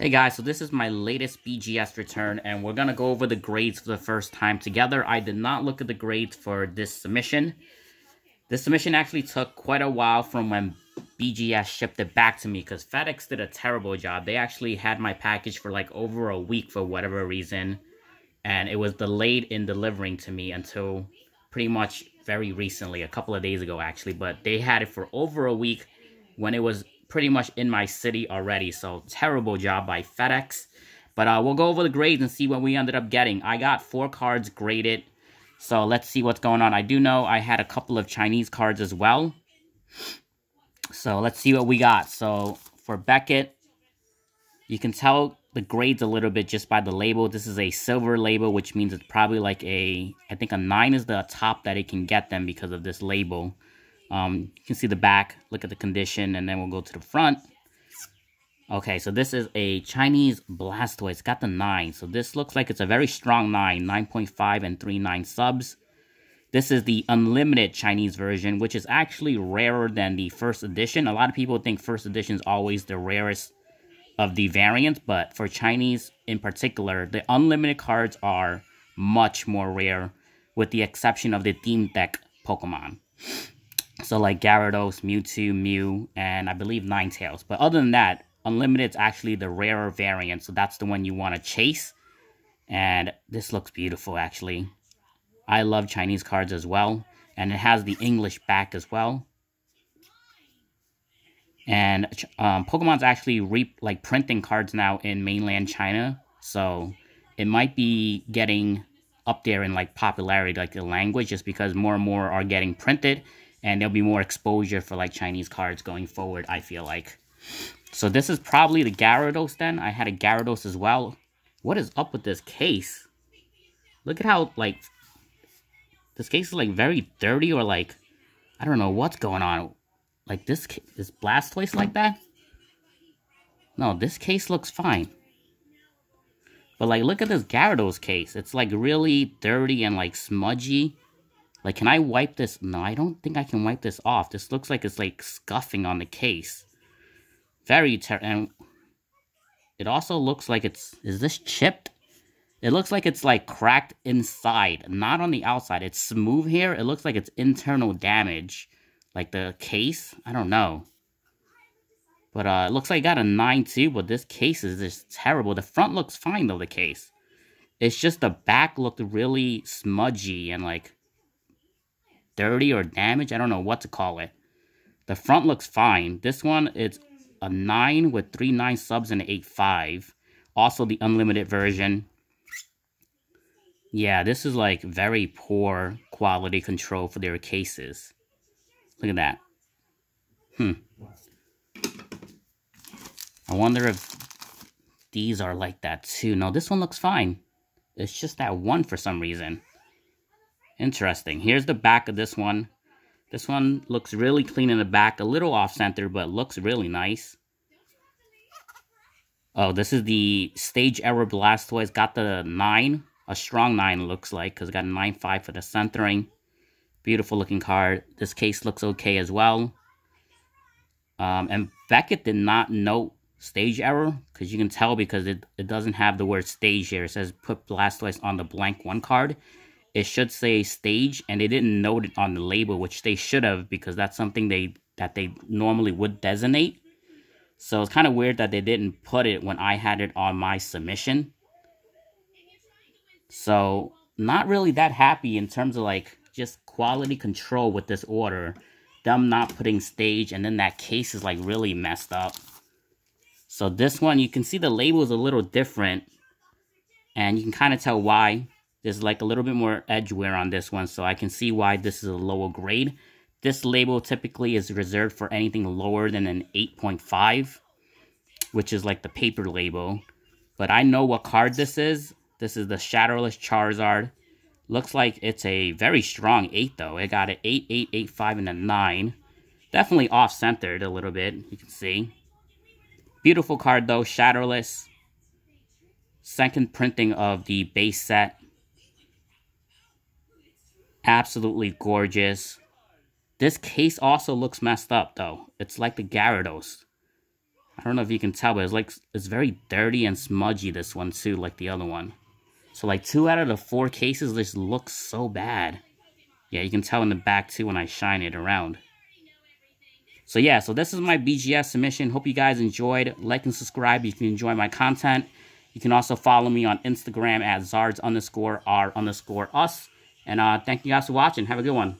Hey guys, so this is my latest BGS return and we're going to go over the grades for the first time together. I did not look at the grades for this submission. This submission actually took quite a while from when BGS shipped it back to me because FedEx did a terrible job. They actually had my package for like over a week for whatever reason and it was delayed in delivering to me until pretty much very recently, a couple of days ago actually, but they had it for over a week when it was pretty much in my city already. So terrible job by FedEx. But uh, we'll go over the grades and see what we ended up getting. I got four cards graded. So let's see what's going on. I do know I had a couple of Chinese cards as well. So let's see what we got. So for Beckett, you can tell the grades a little bit just by the label. This is a silver label, which means it's probably like a, I think a 9 is the top that it can get them because of this label. Um, you can see the back, look at the condition, and then we'll go to the front. Okay, so this is a Chinese Blastoise. It's got the 9. So this looks like it's a very strong 9. 9.5 and 3.9 subs. This is the unlimited Chinese version, which is actually rarer than the first edition. A lot of people think first edition is always the rarest of the variants, but for Chinese in particular, the unlimited cards are much more rare, with the exception of the theme deck Pokemon. So like Gyarados, Mewtwo, Mew, and I believe Ninetales. But other than that, Unlimited is actually the rarer variant, so that's the one you want to chase. And this looks beautiful, actually. I love Chinese cards as well. And it has the English back as well. And um, Pokemon's actually re like printing cards now in mainland China. So it might be getting up there in like popularity, like the language, just because more and more are getting printed and there'll be more exposure for like Chinese cards going forward, I feel like. So this is probably the Gyarados then. I had a Gyarados as well. What is up with this case? Look at how, like, this case is, like, very dirty or, like, I don't know what's going on. Like, this, this Blastoise like that? No, this case looks fine. But, like, look at this Gyarados case. It's, like, really dirty and, like, smudgy. Like, can I wipe this? No, I don't think I can wipe this off. This looks like it's, like, scuffing on the case. Very ter- and it also looks like it's... Is this chipped? It looks like it's, like, cracked inside, not on the outside. It's smooth here. It looks like it's internal damage. Like, the case? I don't know. But, uh, it looks like I got a 9 too, but this case is just terrible. The front looks fine, though, the case. It's just the back looked really smudgy and, like dirty or damaged. I don't know what to call it. The front looks fine. This one, it's a 9 with 3 9 subs and an 8 5. Also the unlimited version. Yeah, this is like very poor quality control for their cases. Look at that. Hmm. I wonder if these are like that too. No, this one looks fine. It's just that one for some reason. Interesting. Here's the back of this one. This one looks really clean in the back. A little off-center, but looks really nice. Oh, this is the stage error Blastoise. Got the 9. A strong 9 looks like, because it got a 9-5 for the centering. Beautiful looking card. This case looks okay as well. Um, and Beckett did not note stage error, because you can tell because it, it doesn't have the word stage here. It says put Blastoise on the blank 1 card it should say stage and they didn't note it on the label which they should have because that's something they that they normally would designate. So it's kind of weird that they didn't put it when i had it on my submission. So not really that happy in terms of like just quality control with this order them not putting stage and then that case is like really messed up. So this one you can see the label is a little different and you can kind of tell why there's like a little bit more edge wear on this one, so I can see why this is a lower grade. This label typically is reserved for anything lower than an 8.5, which is like the paper label. But I know what card this is. This is the Shadowless Charizard. Looks like it's a very strong 8, though. It got an 8, 8, 8, 5, and a 9. Definitely off-centered a little bit, you can see. Beautiful card, though. Shadowless. Second printing of the base set. Absolutely gorgeous. This case also looks messed up, though. It's like the Gyarados. I don't know if you can tell, but it's like it's very dirty and smudgy, this one too, like the other one. So like two out of the four cases just looks so bad. Yeah, you can tell in the back too when I shine it around. So yeah, so this is my BGS submission. Hope you guys enjoyed. Like and subscribe if you enjoy my content. You can also follow me on Instagram at Zards underscore R underscore us. And uh, thank you guys for watching. Have a good one.